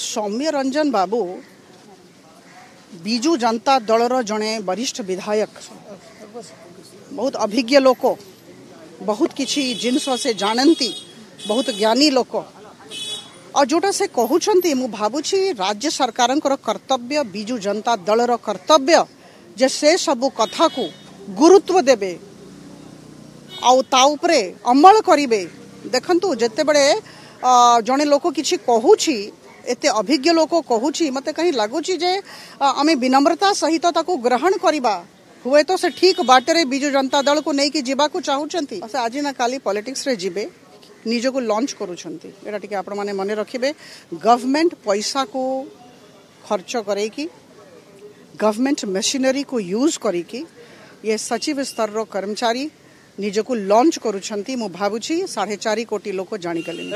सौम्य रंजन बाबू विजु जनता दल रणे वरिष्ठ विधायक बहुत अभिज्ञ लोक बहुत किसी जिनस से जानती बहुत ज्ञानी लोक और जोटा से कहते मु भावुँ राज्य सरकार कर्तव्य विजु जनता दल कर्तव्य जे से सब कथा को गुरुत्व देवे आउप अमल करे देखु जिते बड़े जड़े लोक किसी कहूँ एत अभिज्ञ लोक कहूँ मत कहीं लगुच विनम्रता सहित ग्रहण करवा हुए तो से ठीक बाटे विजु जनता दल को लेकिन जीवाक चाहूँच आज ना का पलिटिक्स जीवे निजक लंच कर मन रखिए गवर्नमेंट पैसा को खर्च कर गवर्नमेंट मशीनरी को यूज कर सचिव स्तर कर्मचारी निजक लंच कर मु भावुँ साढ़े चार कोटी लोक जाणी